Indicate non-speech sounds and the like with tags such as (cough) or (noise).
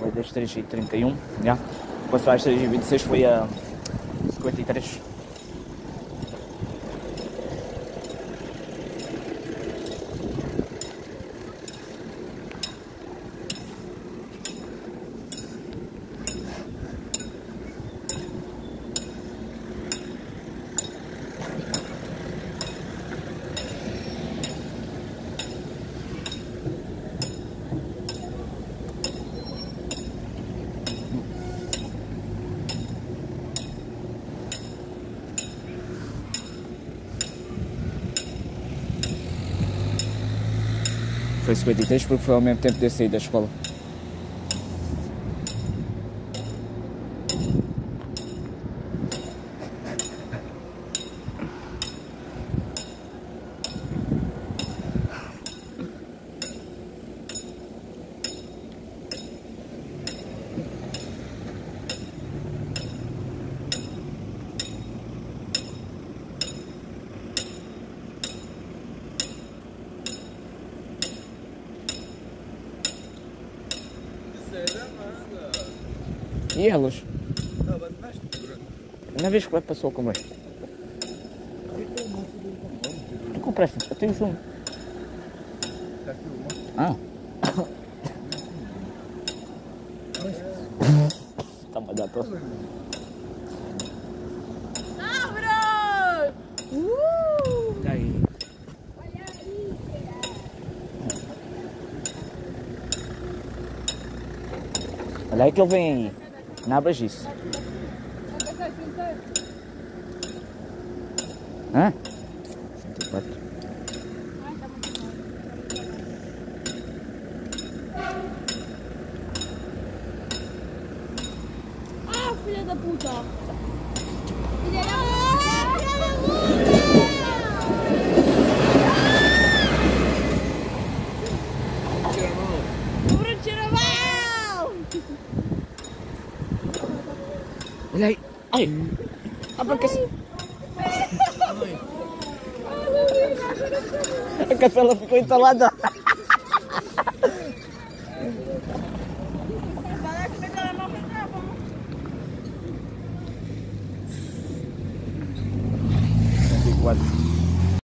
Foi das 3h31, já. Passou às 3h26, foi a 53. Foi 53 porque foi ao mesmo tempo de eu sair da escola. E elas? Na vez que vai passou como é? Tu compraste? Eu tenho zoom. Ah. (coughs) Está-me a dar tosse. Cabros! Uh! Tá aí. Olha aí, Olha aí que ele vem aí. Não abras isso. Hã? 104. Ah, filha da puta! Olha aí. Ai. A que A capela ficou entalada. Quatro.